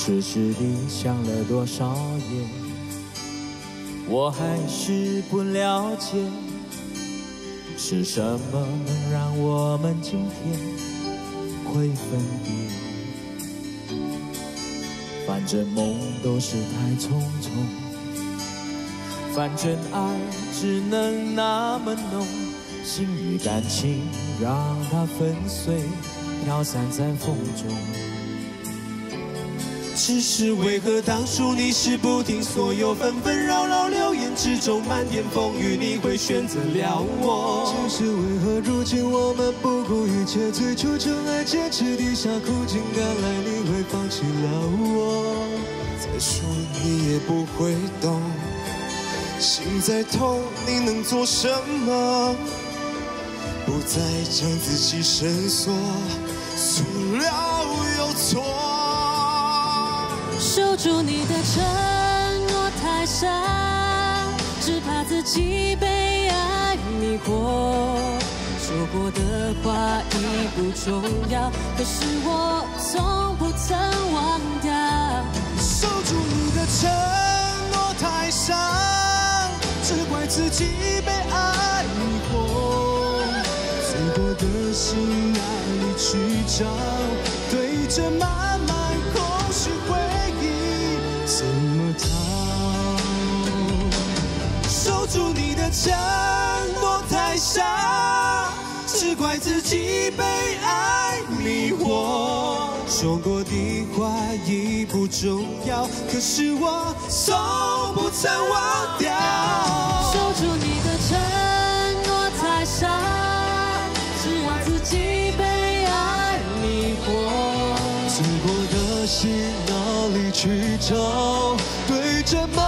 痴痴地想了多少夜，我还是不了解，是什么能让我们今天会分别？反正梦都是太匆匆，反正爱只能那么浓，心与感情让它粉碎，飘散在风中。只是为何当初你是不听所有纷纷扰扰流言之中漫天风雨，你会选择了我？只是为何如今我们不顾一切追求真爱，坚持地下苦尽甘来，你会放弃了我？再说你也不会懂，心再痛你能做什么？不再将自己深锁，塑料又错。守住你的承诺太傻，只怕自己被爱迷惑。说过的话已不重要，可是我从不曾忘掉。守住你的承诺太傻，只怪自己被爱迷惑。碎过的心哪里去找？对着满住你的承诺太傻，只怪自己被爱迷惑。说过的话已不重要，可是我从不曾忘掉。守住你的承诺太傻，只让自己被爱迷惑。碎过的心哪里去找？对着漫漫空虚回